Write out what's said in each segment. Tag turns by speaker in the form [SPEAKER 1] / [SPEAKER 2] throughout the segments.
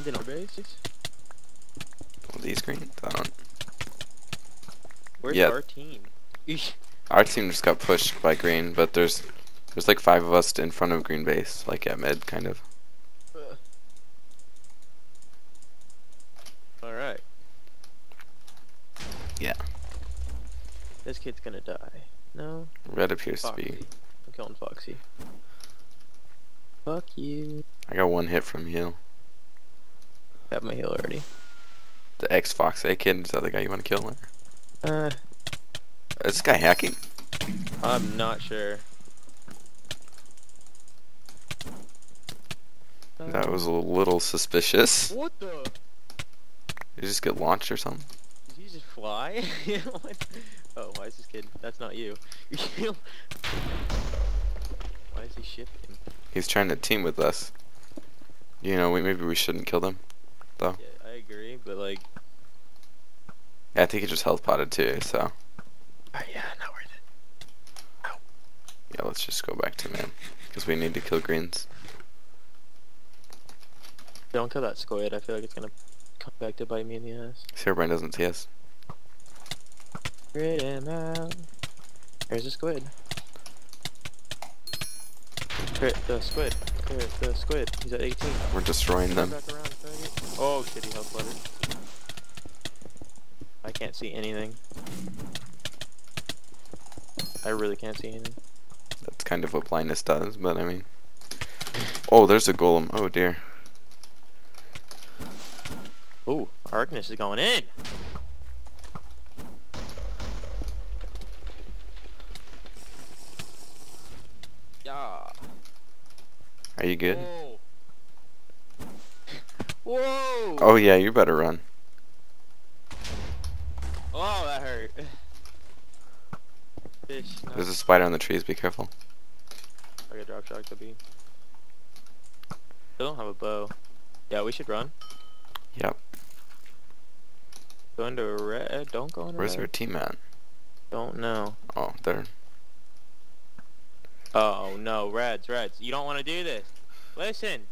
[SPEAKER 1] Are greens in our base?
[SPEAKER 2] These green? I don't.
[SPEAKER 1] Where's
[SPEAKER 2] Yeah.
[SPEAKER 1] our team? Eesh.
[SPEAKER 2] Our team just got pushed by green, but there's there's like five of us in front of green base, like at mid, kind of.
[SPEAKER 1] Alright.
[SPEAKER 2] Yeah.
[SPEAKER 1] This kid's gonna die. No?
[SPEAKER 2] Red appears to be.
[SPEAKER 1] I'm killing Foxy. Fuck you.
[SPEAKER 2] I got one hit from heal.
[SPEAKER 1] Have my heal already.
[SPEAKER 2] The X Fox A kid is the other guy you want to kill?
[SPEAKER 1] Uh,
[SPEAKER 2] Is this guy hacking?
[SPEAKER 1] I'm not sure.
[SPEAKER 2] That was a little suspicious.
[SPEAKER 1] What the?
[SPEAKER 2] Did you just get launched or something?
[SPEAKER 1] Did you just fly? Oh, why is this kid? That's not you. why is he shifting?
[SPEAKER 2] He's trying to team with us. You know, we, maybe we shouldn't kill them.
[SPEAKER 1] Yeah, I agree, but like,
[SPEAKER 2] Yeah, I think he just health potted too, so.
[SPEAKER 1] oh, yeah, not worth it.
[SPEAKER 2] Yeah, let's just go back to man. Because we need to kill greens.
[SPEAKER 1] Don't kill that squid. I feel like it's gonna come back to bite me in the ass.
[SPEAKER 2] Herobrine doesn't see us.
[SPEAKER 1] Crit him out. There's a squid. Crit the squid. Crit the squid. He's at 18.
[SPEAKER 2] We're destroying them.
[SPEAKER 1] Back around, faggot. Oh shit, he health flooded. I can't see anything. I really can't see anything.
[SPEAKER 2] That's kind of what blindness does, but I mean. Oh, there's a golem. Oh dear.
[SPEAKER 1] Ooh, Arcness is going in. Yeah.
[SPEAKER 2] Are you good?
[SPEAKER 1] Whoa.
[SPEAKER 2] Oh yeah, you better run.
[SPEAKER 1] Oh, that hurt. Fish. No.
[SPEAKER 2] There's a spider on the trees, be careful.
[SPEAKER 1] I got drop shock to be. Still don't have a bow. Yeah, we should run.
[SPEAKER 2] Yep.
[SPEAKER 1] Go into red. Don't go into
[SPEAKER 2] Where's
[SPEAKER 1] red.
[SPEAKER 2] our team at?
[SPEAKER 1] Don't know.
[SPEAKER 2] Oh, there.
[SPEAKER 1] Oh no, reds, reds. You don't want to do this. Listen.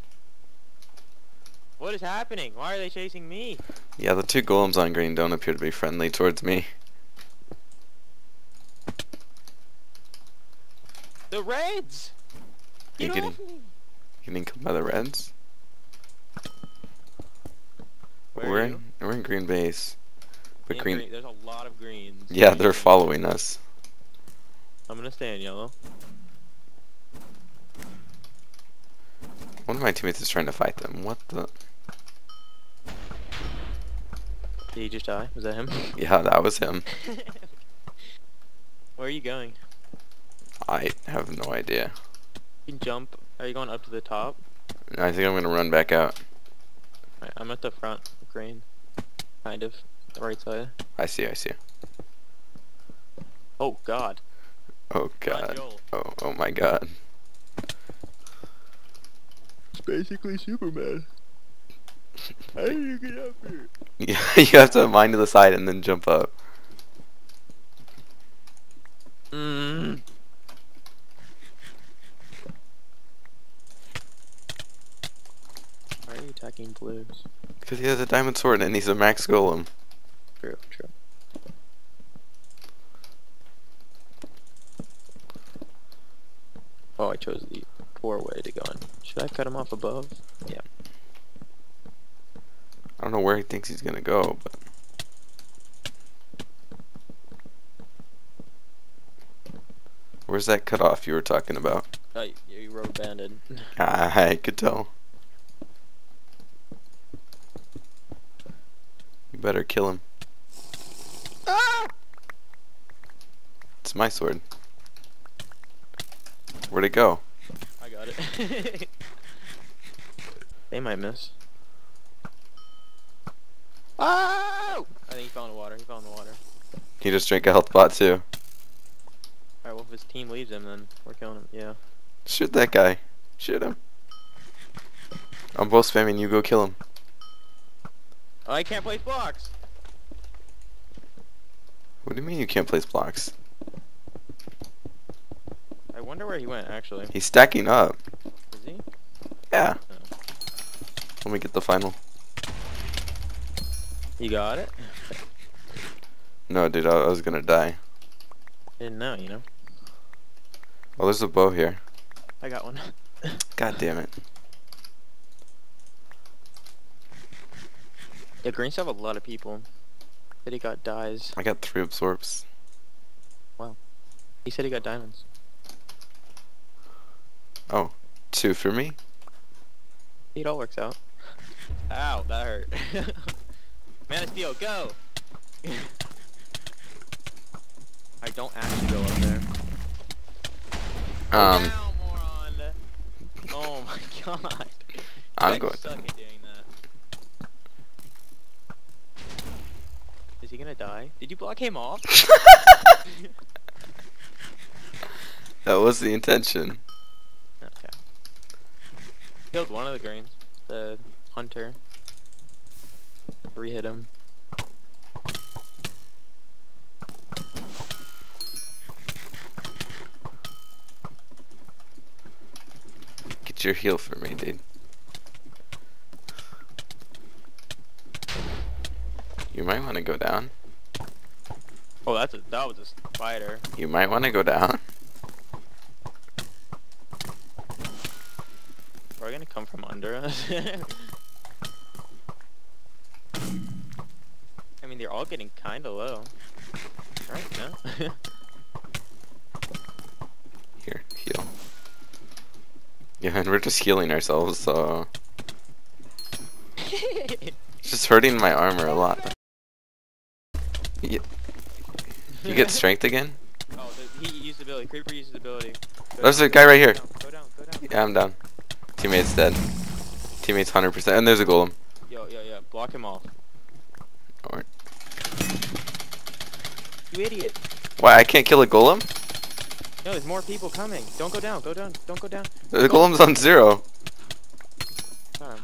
[SPEAKER 1] What is happening? Why are they chasing me?
[SPEAKER 2] Yeah, the two golems on green don't appear to be friendly towards me.
[SPEAKER 1] The reds.
[SPEAKER 2] You
[SPEAKER 1] Get
[SPEAKER 2] getting
[SPEAKER 1] off me.
[SPEAKER 2] getting killed by the reds?
[SPEAKER 1] Where
[SPEAKER 2] we're
[SPEAKER 1] are
[SPEAKER 2] in
[SPEAKER 1] you?
[SPEAKER 2] we're in green base. But
[SPEAKER 1] and
[SPEAKER 2] green
[SPEAKER 1] There's a lot of greens.
[SPEAKER 2] Yeah, they're following us.
[SPEAKER 1] I'm gonna stay in yellow.
[SPEAKER 2] One of my teammates is trying to fight them. What the
[SPEAKER 1] Did he just die? Was that him?
[SPEAKER 2] Yeah, that was him.
[SPEAKER 1] Where are you going?
[SPEAKER 2] I have no idea.
[SPEAKER 1] You can jump. Are you going up to the top?
[SPEAKER 2] I think I'm gonna run back out.
[SPEAKER 1] Right, I'm at the front of green. Kind of. The right side.
[SPEAKER 2] I see, I see.
[SPEAKER 1] Oh god.
[SPEAKER 2] Oh god. Oh oh my god.
[SPEAKER 1] It's basically Superman. How do you get up here?
[SPEAKER 2] Yeah, you have to mine to the side and then jump up.
[SPEAKER 1] Mmm. Why are you attacking blues?
[SPEAKER 2] Because he has a diamond sword and he's a max golem.
[SPEAKER 1] True, true. Oh, I chose the poor way to go in. Should I cut him off above? Yeah.
[SPEAKER 2] I don't know where he thinks he's gonna go, but where's that cutoff you were talking about?
[SPEAKER 1] Oh, you, you rubber banded.
[SPEAKER 2] I could tell. You better kill him. It's my sword. Where'd it go?
[SPEAKER 1] I got it. they might miss. Oh! I think he fell in the water. He fell in the water.
[SPEAKER 2] He just drank a health pot too.
[SPEAKER 1] Alright, well if his team leaves him then we're killing him. Yeah.
[SPEAKER 2] Shoot that guy. Shoot him. I'm both spamming you, go kill him.
[SPEAKER 1] Oh, I can't place blocks!
[SPEAKER 2] What do you mean you can't place blocks?
[SPEAKER 1] I wonder where he went actually.
[SPEAKER 2] He's stacking up.
[SPEAKER 1] Is he?
[SPEAKER 2] Yeah. Oh. Let me get the final.
[SPEAKER 1] You got it?
[SPEAKER 2] No, dude, I, I was gonna die.
[SPEAKER 1] Didn't know, you know?
[SPEAKER 2] Oh, there's a bow here.
[SPEAKER 1] I got one.
[SPEAKER 2] God damn it.
[SPEAKER 1] yeah, Greens have a lot of people. Said he got dyes.
[SPEAKER 2] I got three absorbs. Wow.
[SPEAKER 1] He said he got diamonds.
[SPEAKER 2] Oh, two for me?
[SPEAKER 1] It all works out. Ow, that hurt. Man of Steel, go! I don't actually go up there.
[SPEAKER 2] Um,
[SPEAKER 1] down, moron! Oh my god.
[SPEAKER 2] I'm
[SPEAKER 1] You
[SPEAKER 2] going.
[SPEAKER 1] guys suck at doing that. Is he gonna die? Did you block him off?
[SPEAKER 2] That was the intention.
[SPEAKER 1] okay. Killed one of the greens. The hunter. Three hit him.
[SPEAKER 2] Get your heal for me, dude. You might want to go down.
[SPEAKER 1] Oh, that's a that was a spider.
[SPEAKER 2] You might want to go down.
[SPEAKER 1] Are we gonna come from under us? I mean, they're all getting kinda low. Right? No?
[SPEAKER 2] Here, heal. Yeah, and we're just healing ourselves, so it's just hurting my armor a lot. You, get strength again?
[SPEAKER 1] Oh, the, he used ability. Creeper used ability. Go
[SPEAKER 2] There's
[SPEAKER 1] down,
[SPEAKER 2] a guy right here.
[SPEAKER 1] Go down, go down, go down.
[SPEAKER 2] Yeah, I'm down. Teammate's dead. Teammate's 100%. And there's a golem.
[SPEAKER 1] Yo, yo, yo. Block him off.
[SPEAKER 2] Alright.
[SPEAKER 1] You idiot.
[SPEAKER 2] Why, I can't kill a golem?
[SPEAKER 1] No, there's more people coming. Don't go down. Go down. Don't go down.
[SPEAKER 2] The golem's on zero.
[SPEAKER 1] Sorry.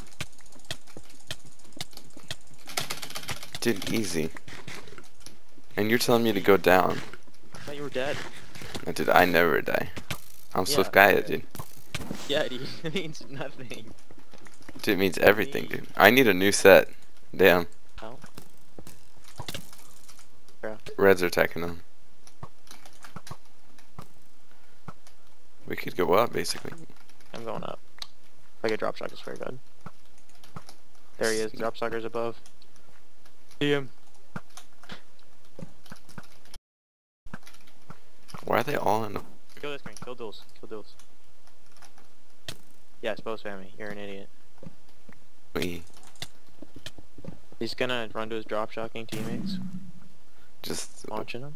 [SPEAKER 2] Dude, easy. And you're telling me to go down.
[SPEAKER 1] I thought you were dead.
[SPEAKER 2] Uh, Dude, I never die. I'm
[SPEAKER 1] Yeah,
[SPEAKER 2] Swift Gaia, dude.
[SPEAKER 1] Yeah, dude. It means nothing.
[SPEAKER 2] Dude, it means everything, dude. I need a new set. Damn.
[SPEAKER 1] Oh. Craft.
[SPEAKER 2] Reds are attacking them. We could go up, basically.
[SPEAKER 1] I'm going up. If I get drop shock, it's very good. There he is. Drop sucker's above. See him.
[SPEAKER 2] Why are they all in the...
[SPEAKER 1] Kill this green. Kill duels. Kill duels. Yeah, it's both family. You're an idiot.
[SPEAKER 2] We
[SPEAKER 1] He's gonna run to his drop shocking teammates.
[SPEAKER 2] Just
[SPEAKER 1] Launching them.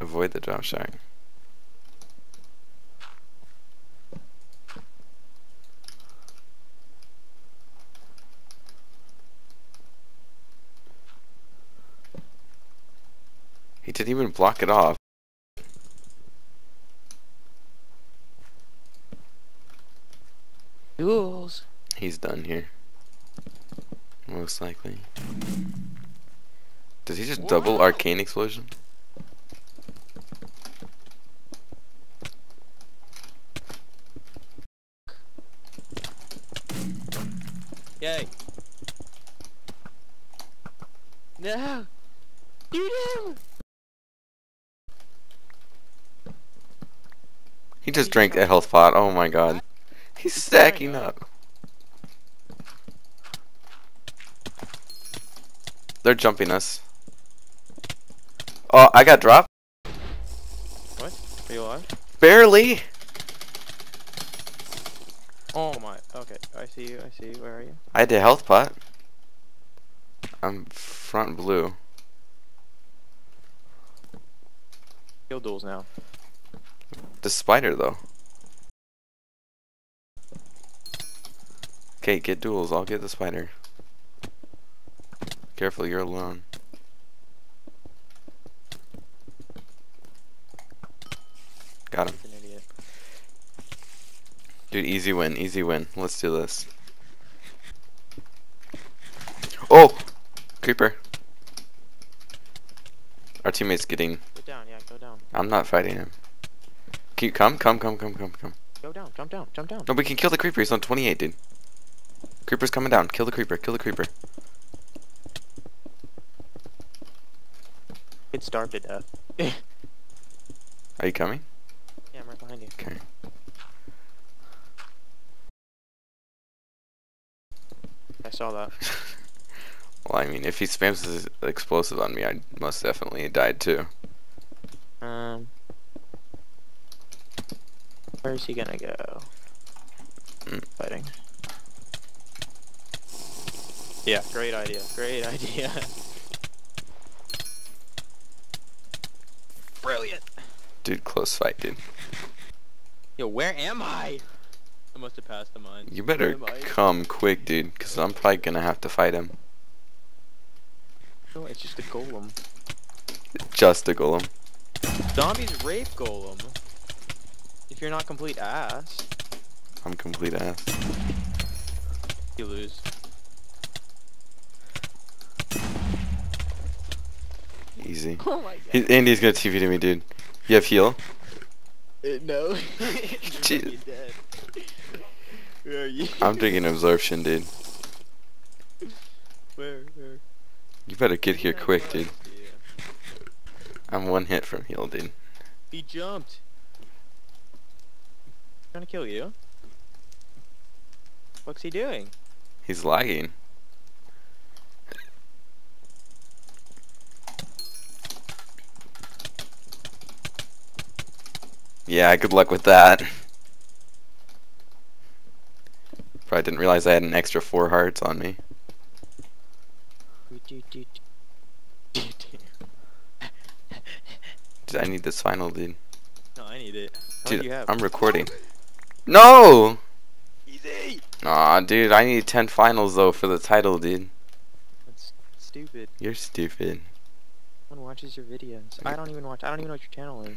[SPEAKER 2] Avoid the drop shot. He didn't even block it off.
[SPEAKER 1] Duels.
[SPEAKER 2] He's done here. Most likely. Does he just double arcane explosion?
[SPEAKER 1] Yay. No. You do.
[SPEAKER 2] He just drank a health pot. Oh my god. He's stacking
[SPEAKER 1] up.
[SPEAKER 2] They're jumping us. Oh, I got dropped?
[SPEAKER 1] What? Are you alive?
[SPEAKER 2] Barely.
[SPEAKER 1] Oh my. Okay. I see you. I see you. Where are you?
[SPEAKER 2] I had a health pot. I'm front blue.
[SPEAKER 1] Kill duels now.
[SPEAKER 2] The spider though. Okay, get duels. I'll get the spider. Careful, you're alone. Got him.
[SPEAKER 1] He's an idiot.
[SPEAKER 2] Dude, easy win, easy win. Let's do this. Oh! Creeper. Our teammate's getting...
[SPEAKER 1] Go down. Yeah. Go down.
[SPEAKER 2] I'm not fighting him. Can you come? Come, come, come, come, come.
[SPEAKER 1] Go down. Jump down. Jump down.
[SPEAKER 2] No, we can kill the creeper. He's on 28, dude. Creeper's coming down. Kill the creeper. Kill the creeper.
[SPEAKER 1] Get starved to death.
[SPEAKER 2] Are you coming?
[SPEAKER 1] I'm right behind you.
[SPEAKER 2] Okay.
[SPEAKER 1] I saw that.
[SPEAKER 2] well, I mean, if he spams his explosive on me, I most definitely died too.
[SPEAKER 1] Um, where's he gonna go?
[SPEAKER 2] Mm.
[SPEAKER 1] Fighting. Yeah, great idea. Great idea. Brilliant.
[SPEAKER 2] Dude, close fight, dude.
[SPEAKER 1] Yo, where am I? I must have passed the mine.
[SPEAKER 2] You better
[SPEAKER 1] Where am I?
[SPEAKER 2] come quick, dude, because I'm probably gonna have to fight him.
[SPEAKER 1] No, it's just a golem.
[SPEAKER 2] Just a golem.
[SPEAKER 1] Zombies rape golem. If you're not complete ass,
[SPEAKER 2] I'm complete ass.
[SPEAKER 1] you lose.
[SPEAKER 2] Easy.
[SPEAKER 1] Oh my god.
[SPEAKER 2] He, Andy's gonna TP to me, dude. You have heal?
[SPEAKER 1] Uh, no. Where are you?
[SPEAKER 2] I'm drinking absorption, dude.
[SPEAKER 1] Where? Where?
[SPEAKER 2] You better get here quick, dude.
[SPEAKER 1] Yeah.
[SPEAKER 2] I'm one hit from heal, dude.
[SPEAKER 1] He jumped. Trying to kill you. What's he doing?
[SPEAKER 2] He's lagging. Yeah, good luck with that. Probably didn't realize I had an extra four hearts on me. Dude, I need this final, dude.
[SPEAKER 1] No, I need it. How
[SPEAKER 2] Dude,
[SPEAKER 1] you have?
[SPEAKER 2] I'm recording. No!
[SPEAKER 1] Easy.
[SPEAKER 2] Aw, dude, I need 10 finals, though, for the title, dude.
[SPEAKER 1] That's stupid.
[SPEAKER 2] You're stupid.
[SPEAKER 1] No one watches your videos. I don't even watch. I don't even know what your channel is.